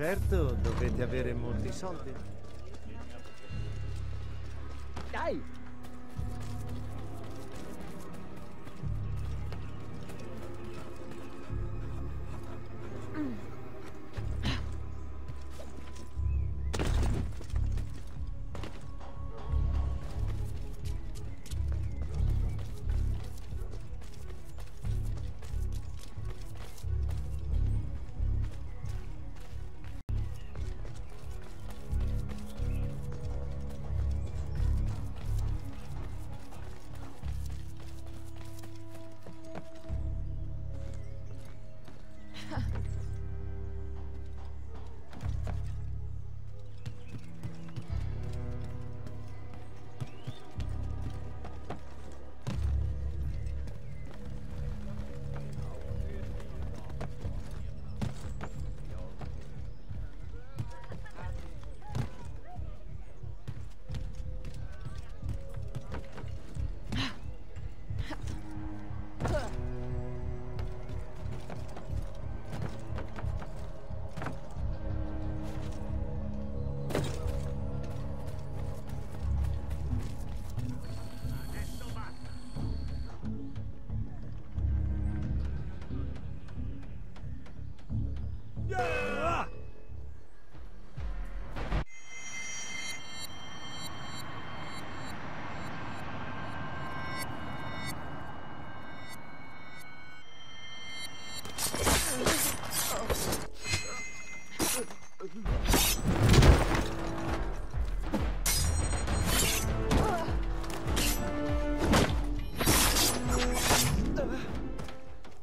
Certo, dovete avere molti soldi. Dai! Yeah!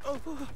Oh,